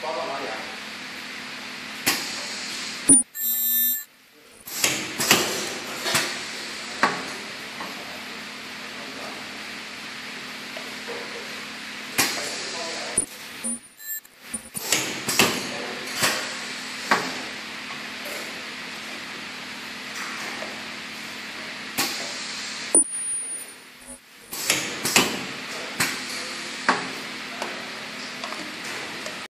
抓到哪里啊